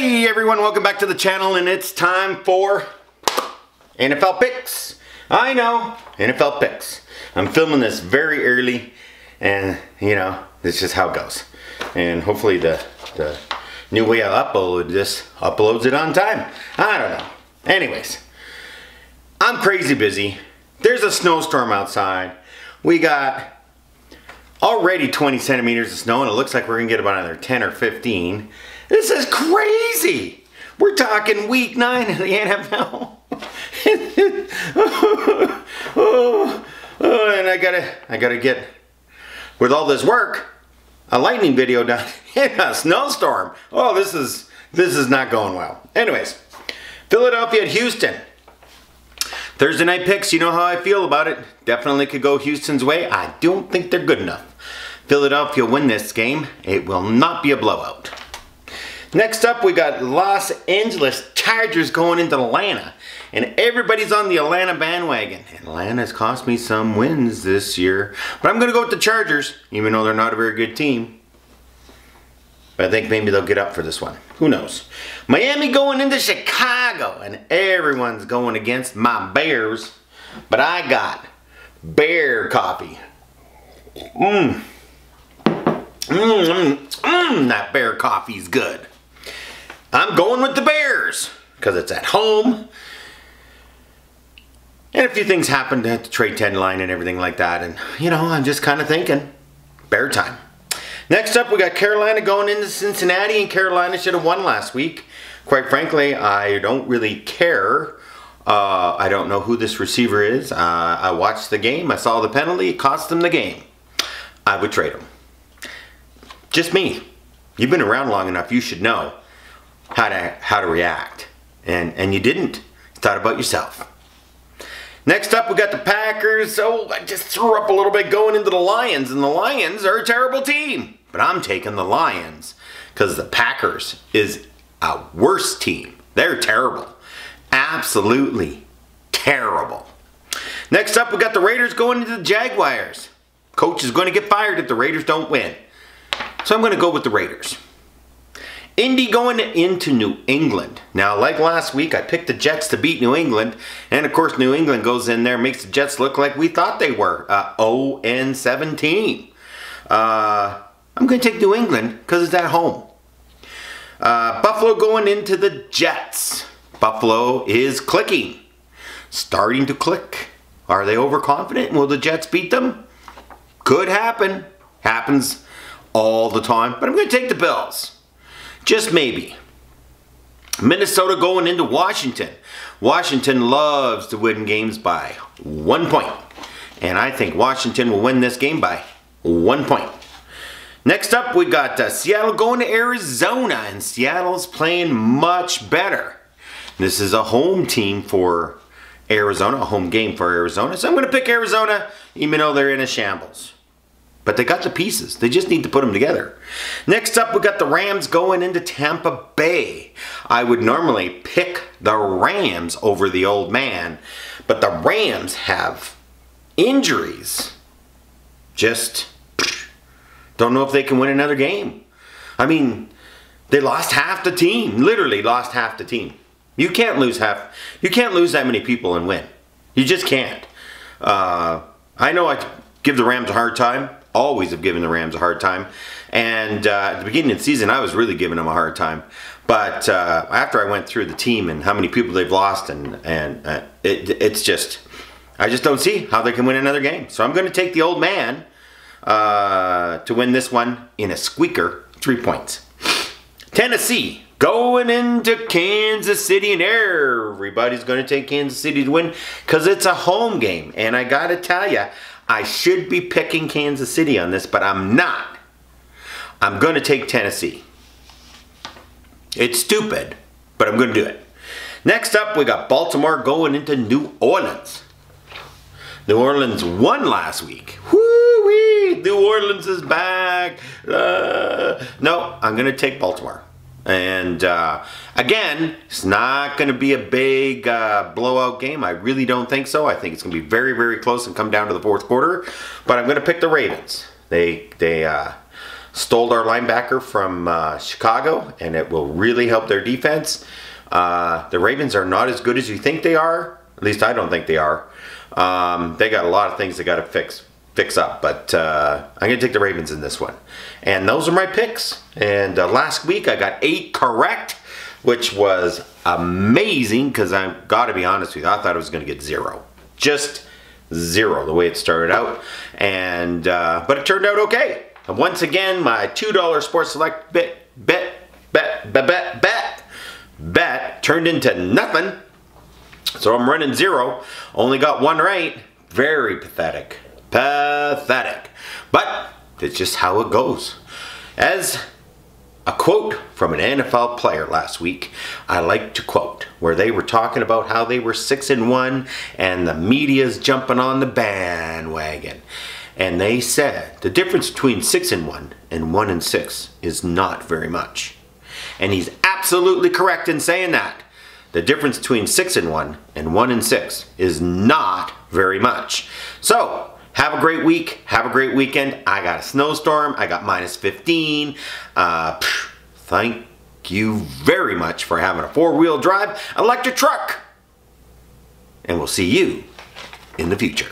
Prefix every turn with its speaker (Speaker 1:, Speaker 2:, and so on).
Speaker 1: Hey everyone, welcome back to the channel and it's time for NFL picks. I know, NFL picks. I'm filming this very early and you know, this is how it goes. And hopefully the, the new way I upload this uploads it on time. I don't know. Anyways, I'm crazy busy. There's a snowstorm outside. We got already 20 centimeters of snow and it looks like we're gonna get about another 10 or 15. This is crazy. We're talking week nine of the NFL. oh, oh, and I gotta, I gotta get, with all this work, a lightning video done in a snowstorm. Oh, this is, this is not going well. Anyways, Philadelphia at Houston. Thursday night picks, you know how I feel about it. Definitely could go Houston's way. I don't think they're good enough. Philadelphia win this game. It will not be a blowout. Next up, we got Los Angeles Chargers going into Atlanta. And everybody's on the Atlanta bandwagon. Atlanta's cost me some wins this year. But I'm going to go with the Chargers, even though they're not a very good team. But I think maybe they'll get up for this one. Who knows? Miami going into Chicago. And everyone's going against my Bears. But I got Bear coffee. Mmm. Mmm, mmm, mmm, that bear coffee's good. I'm going with the Bears because it's at home. And a few things happened at the trade deadline and everything like that. And, you know, I'm just kind of thinking, bear time. Next up, we got Carolina going into Cincinnati, and Carolina should have won last week. Quite frankly, I don't really care. Uh, I don't know who this receiver is. Uh, I watched the game. I saw the penalty. It cost them the game. I would trade him. Just me. You've been around long enough. You should know how to how to react, and and you didn't. You thought about yourself. Next up, we got the Packers. Oh, I just threw up a little bit going into the Lions, and the Lions are a terrible team. But I'm taking the Lions because the Packers is a worse team. They're terrible. Absolutely terrible. Next up, we got the Raiders going into the Jaguars. Coach is going to get fired if the Raiders don't win. So I'm going to go with the Raiders. Indy going into New England. Now, like last week, I picked the Jets to beat New England. And of course, New England goes in there, makes the Jets look like we thought they were. Uh, 0 and 17. Uh, I'm going to take New England because it's at home. Uh, Buffalo going into the Jets. Buffalo is clicking. Starting to click. Are they overconfident? Will the Jets beat them? Could happen. Happens all the time. But I'm going to take the Bills. Just maybe. Minnesota going into Washington. Washington loves to win games by one point. And I think Washington will win this game by one point. Next up, we got uh, Seattle going to Arizona. And Seattle's playing much better. This is a home team for Arizona, a home game for Arizona. So I'm going to pick Arizona, even though they're in a shambles. But they got the pieces. They just need to put them together. Next up, we got the Rams going into Tampa Bay. I would normally pick the Rams over the old man, but the Rams have injuries. Just don't know if they can win another game. I mean, they lost half the team. Literally lost half the team. You can't lose half. You can't lose that many people and win. You just can't. Uh, I know I give the Rams a hard time always have given the Rams a hard time. And uh, at the beginning of the season, I was really giving them a hard time. But uh, after I went through the team and how many people they've lost, and and uh, it, it's just, I just don't see how they can win another game. So I'm going to take the old man uh, to win this one in a squeaker, three points. Tennessee going into Kansas City, and everybody's going to take Kansas City to win because it's a home game. And I got to tell you, I should be picking Kansas City on this, but I'm not. I'm going to take Tennessee. It's stupid, but I'm going to do it. Next up, we got Baltimore going into New Orleans. New Orleans won last week. Woo-wee! New Orleans is back. Uh, no, I'm going to take Baltimore. And uh, again, it's not going to be a big uh, blowout game. I really don't think so. I think it's going to be very, very close and come down to the fourth quarter. But I'm going to pick the Ravens. They, they, uh, stole our linebacker from uh, Chicago, and it will really help their defense. Uh, the Ravens are not as good as you think they are. At least I don't think they are. Um, they got a lot of things they got to fix fix up, but uh, I'm gonna take the Ravens in this one. And those are my picks. And uh, last week I got eight correct, which was amazing because I've got to be honest with you, I thought I was gonna get zero, just zero the way it started out. And uh, but it turned out okay. And once again, my $2 Sports Select bet, bet, bet, bet, bet, bet, bet turned into nothing. So I'm running zero. Only got one right. Very pathetic. Pathetic. But it's just how it goes. As a quote from an NFL player last week, I like to quote, where they were talking about how they were 6 and 1 and the media's jumping on the bandwagon. And they said the difference between 6 and 1 and 1 and 6 is not very much. And he's absolutely correct in saying that. The difference between 6 and 1 and 1 and 6 is not very much. So, have a great week. Have a great weekend. I got a snowstorm. I got minus 15. Uh, phew, thank you very much for having a four-wheel drive electric truck. And we'll see you in the future.